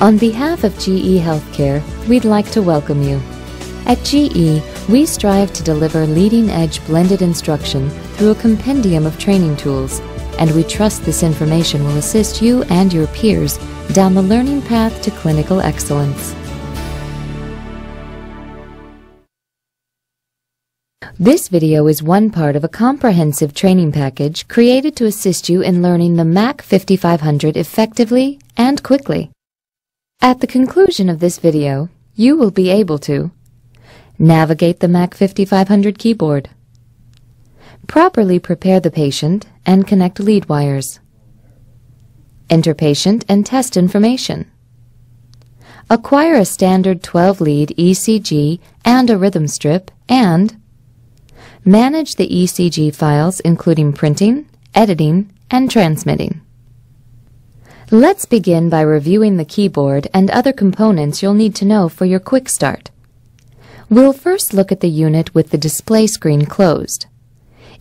On behalf of GE Healthcare, we'd like to welcome you. At GE, we strive to deliver leading edge blended instruction through a compendium of training tools, and we trust this information will assist you and your peers down the learning path to clinical excellence. This video is one part of a comprehensive training package created to assist you in learning the MAC 5500 effectively and quickly. At the conclusion of this video, you will be able to navigate the MAC 5500 keyboard, properly prepare the patient and connect lead wires, enter patient and test information, acquire a standard 12-lead ECG and a rhythm strip, and Manage the ECG files including printing, editing, and transmitting. Let's begin by reviewing the keyboard and other components you'll need to know for your quick start. We'll first look at the unit with the display screen closed.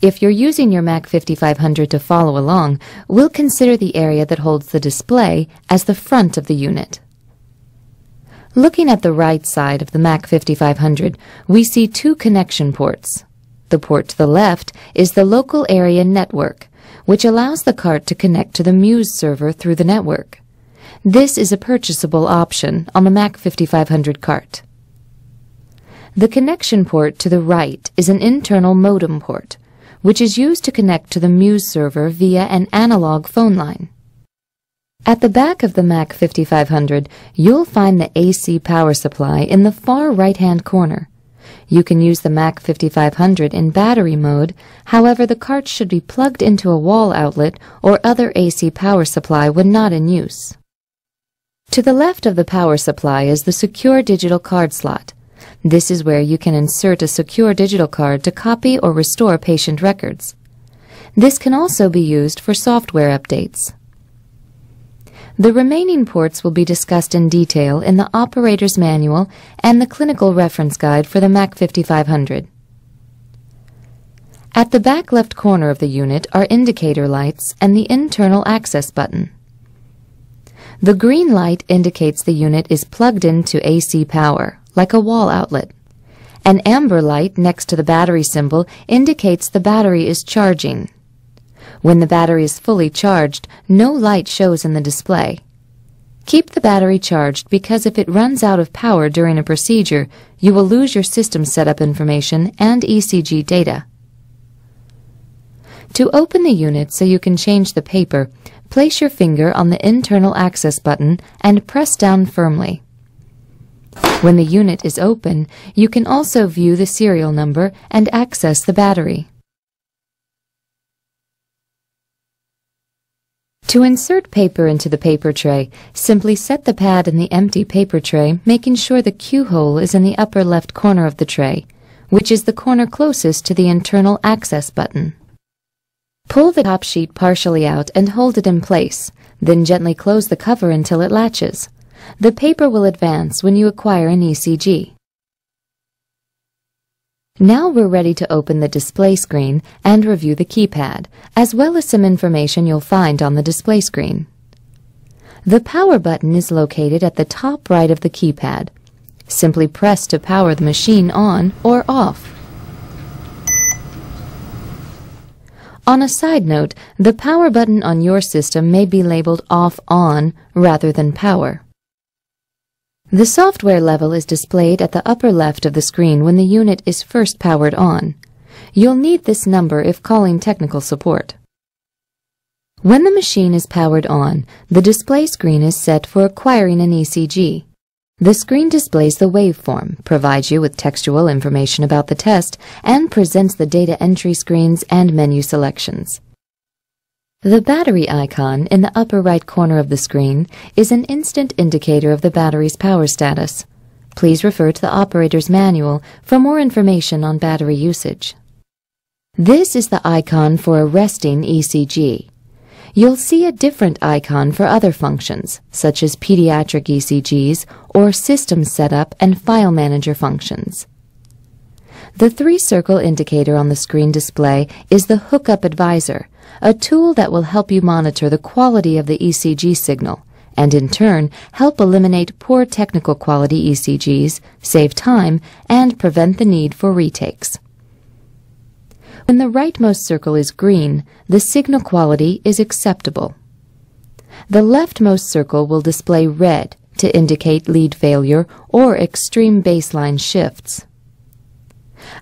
If you're using your Mac 5500 to follow along, we'll consider the area that holds the display as the front of the unit. Looking at the right side of the Mac 5500, we see two connection ports. The port to the left is the local area network, which allows the cart to connect to the Muse server through the network. This is a purchasable option on the Mac 5500 cart. The connection port to the right is an internal modem port, which is used to connect to the Muse server via an analog phone line. At the back of the Mac 5500, you'll find the AC power supply in the far right-hand corner. You can use the Mac 5500 in battery mode, however the cart should be plugged into a wall outlet or other AC power supply when not in use. To the left of the power supply is the secure digital card slot. This is where you can insert a secure digital card to copy or restore patient records. This can also be used for software updates. The remaining ports will be discussed in detail in the operator's manual and the clinical reference guide for the MAC 5500. At the back left corner of the unit are indicator lights and the internal access button. The green light indicates the unit is plugged into AC power, like a wall outlet. An amber light next to the battery symbol indicates the battery is charging. When the battery is fully charged, no light shows in the display. Keep the battery charged because if it runs out of power during a procedure, you will lose your system setup information and ECG data. To open the unit so you can change the paper, place your finger on the internal access button and press down firmly. When the unit is open, you can also view the serial number and access the battery. To insert paper into the paper tray, simply set the pad in the empty paper tray, making sure the cue hole is in the upper left corner of the tray, which is the corner closest to the internal access button. Pull the top sheet partially out and hold it in place, then gently close the cover until it latches. The paper will advance when you acquire an ECG. Now we're ready to open the display screen and review the keypad, as well as some information you'll find on the display screen. The power button is located at the top right of the keypad. Simply press to power the machine on or off. On a side note, the power button on your system may be labeled off-on rather than power. The software level is displayed at the upper left of the screen when the unit is first powered on. You'll need this number if calling technical support. When the machine is powered on, the display screen is set for acquiring an ECG. The screen displays the waveform, provides you with textual information about the test, and presents the data entry screens and menu selections. The battery icon in the upper right corner of the screen is an instant indicator of the battery's power status. Please refer to the operator's manual for more information on battery usage. This is the icon for a resting ECG. You'll see a different icon for other functions, such as pediatric ECGs or system setup and file manager functions. The three-circle indicator on the screen display is the Hookup Advisor, a tool that will help you monitor the quality of the ECG signal and in turn help eliminate poor technical quality ECGs, save time, and prevent the need for retakes. When the rightmost circle is green, the signal quality is acceptable. The leftmost circle will display red to indicate lead failure or extreme baseline shifts.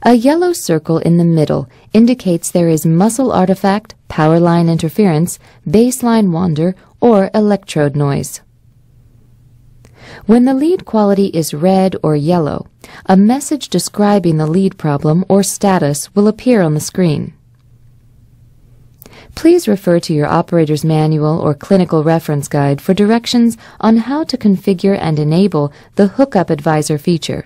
A yellow circle in the middle indicates there is muscle artifact, power line interference, baseline wander, or electrode noise. When the lead quality is red or yellow, a message describing the lead problem or status will appear on the screen. Please refer to your operator's manual or clinical reference guide for directions on how to configure and enable the Hookup Advisor feature.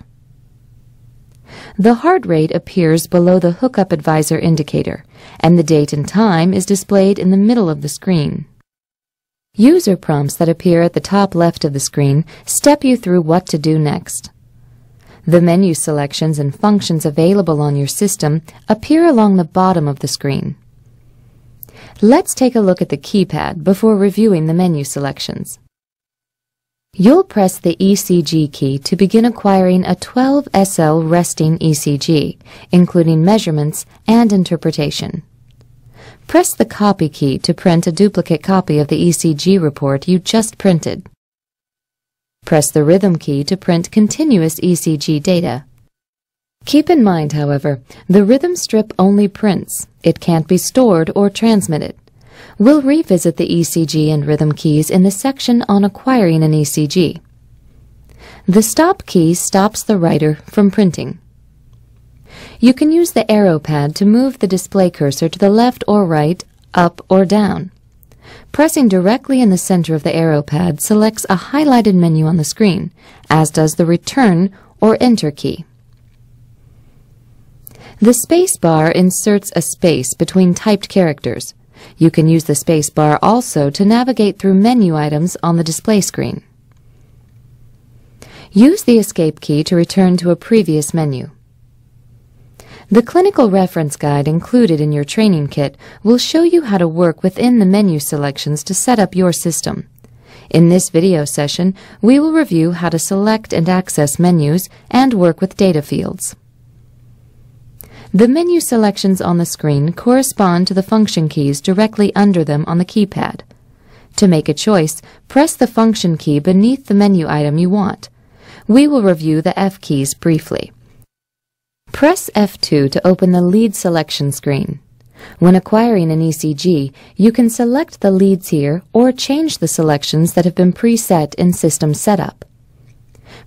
The heart rate appears below the Hookup Advisor indicator, and the date and time is displayed in the middle of the screen. User prompts that appear at the top left of the screen step you through what to do next. The menu selections and functions available on your system appear along the bottom of the screen. Let's take a look at the keypad before reviewing the menu selections. You'll press the ECG key to begin acquiring a 12SL resting ECG, including measurements and interpretation. Press the Copy key to print a duplicate copy of the ECG report you just printed. Press the Rhythm key to print continuous ECG data. Keep in mind, however, the rhythm strip only prints. It can't be stored or transmitted. We'll revisit the ECG and rhythm keys in the section on acquiring an ECG. The Stop key stops the writer from printing. You can use the arrow pad to move the display cursor to the left or right, up or down. Pressing directly in the center of the arrow pad selects a highlighted menu on the screen, as does the Return or Enter key. The space bar inserts a space between typed characters. You can use the space bar also to navigate through menu items on the display screen. Use the Escape key to return to a previous menu. The clinical reference guide included in your training kit will show you how to work within the menu selections to set up your system. In this video session, we will review how to select and access menus and work with data fields. The menu selections on the screen correspond to the function keys directly under them on the keypad. To make a choice, press the function key beneath the menu item you want. We will review the F keys briefly. Press F2 to open the lead selection screen. When acquiring an ECG, you can select the leads here or change the selections that have been preset in System Setup.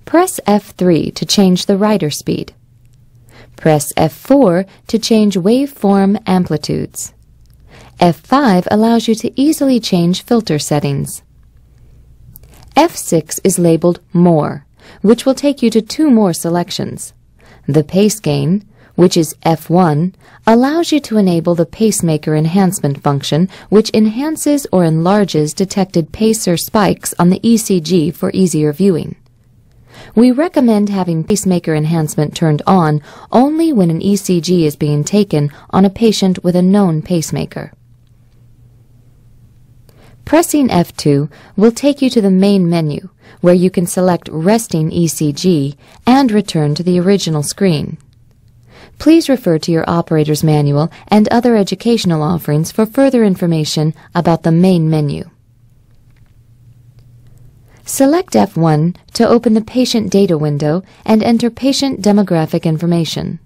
Press F3 to change the writer speed. Press F4 to change waveform amplitudes. F5 allows you to easily change filter settings. F6 is labeled More, which will take you to two more selections. The pace gain, which is F1, allows you to enable the pacemaker enhancement function, which enhances or enlarges detected pacer spikes on the ECG for easier viewing. We recommend having pacemaker enhancement turned on only when an ECG is being taken on a patient with a known pacemaker. Pressing F2 will take you to the main menu, where you can select Resting ECG and return to the original screen. Please refer to your operator's manual and other educational offerings for further information about the main menu. Select F1 to open the patient data window and enter patient demographic information.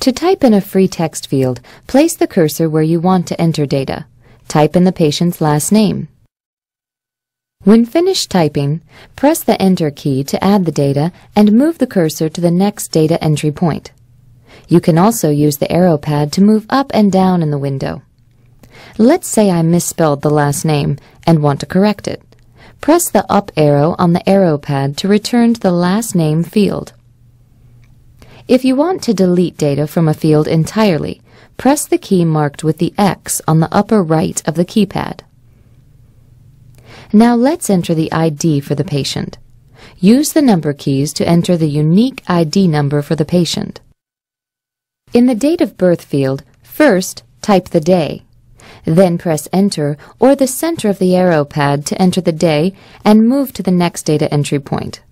To type in a free text field, place the cursor where you want to enter data. Type in the patient's last name. When finished typing, press the Enter key to add the data and move the cursor to the next data entry point. You can also use the arrow pad to move up and down in the window. Let's say I misspelled the last name and want to correct it. Press the up arrow on the arrow pad to return to the last name field. If you want to delete data from a field entirely, press the key marked with the X on the upper right of the keypad. Now let's enter the ID for the patient. Use the number keys to enter the unique ID number for the patient. In the date of birth field, first type the day. Then press Enter or the center of the arrow pad to enter the day and move to the next data entry point.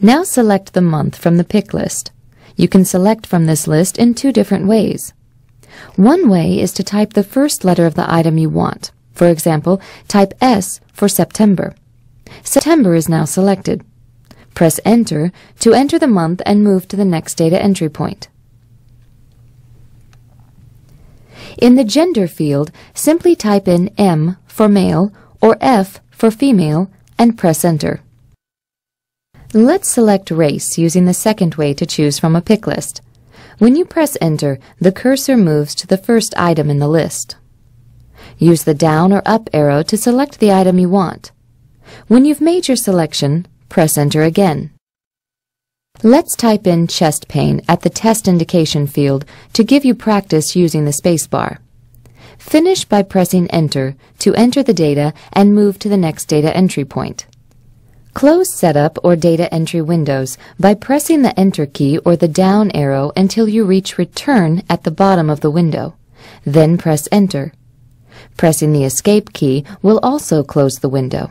Now select the month from the pick list. You can select from this list in two different ways. One way is to type the first letter of the item you want. For example, type S for September. September is now selected. Press Enter to enter the month and move to the next data entry point. In the gender field, simply type in M for male or F for female and press Enter. Let's select race using the second way to choose from a pick list. When you press Enter, the cursor moves to the first item in the list. Use the down or up arrow to select the item you want. When you've made your selection, press Enter again. Let's type in chest pain at the test indication field to give you practice using the spacebar. Finish by pressing Enter to enter the data and move to the next data entry point. Close Setup or Data Entry windows by pressing the Enter key or the down arrow until you reach Return at the bottom of the window. Then press Enter. Pressing the Escape key will also close the window.